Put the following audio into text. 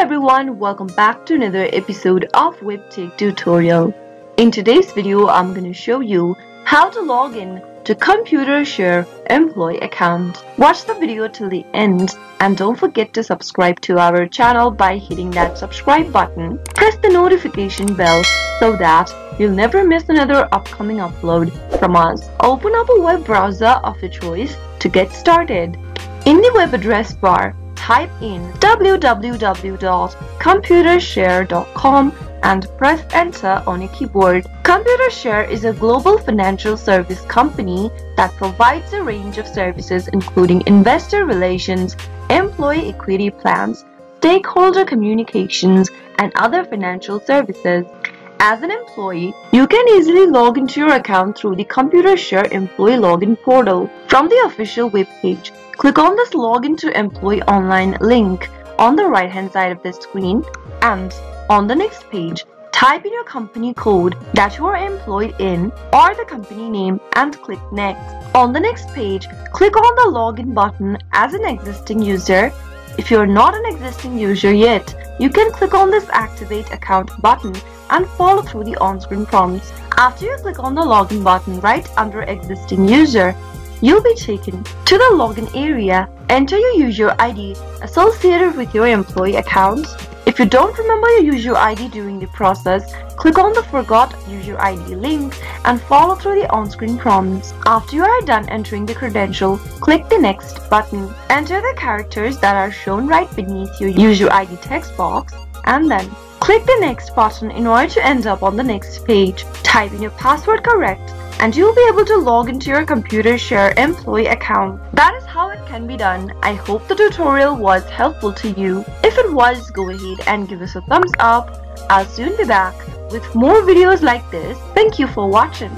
everyone, welcome back to another episode of WebTech tutorial. In today's video, I'm going to show you how to log in to Computershare employee account. Watch the video till the end and don't forget to subscribe to our channel by hitting that subscribe button. Press the notification bell so that you'll never miss another upcoming upload from us. Open up a web browser of your choice to get started. In the web address bar, type in www.computershare.com and press enter on your keyboard. Computershare is a global financial service company that provides a range of services including investor relations, employee equity plans, stakeholder communications, and other financial services. As an employee, you can easily log into your account through the Computershare employee login portal. From the official webpage, click on this login to employee online link on the right hand side of the screen and on the next page, type in your company code that you are employed in or the company name and click next. On the next page, click on the login button as an existing user. If you're not an existing user yet, you can click on this activate account button and follow through the on-screen prompts. After you click on the login button right under existing user, you'll be taken to the login area. Enter your user ID associated with your employee account. If you don't remember your user ID during the process, click on the forgot user ID link and follow through the on-screen prompts. After you are done entering the credential, click the next button. Enter the characters that are shown right beneath your user ID text box and then Click the next button in order to end up on the next page. Type in your password correct and you'll be able to log into your Computershare employee account. That is how it can be done. I hope the tutorial was helpful to you. If it was, go ahead and give us a thumbs up. I'll soon be back with more videos like this. Thank you for watching.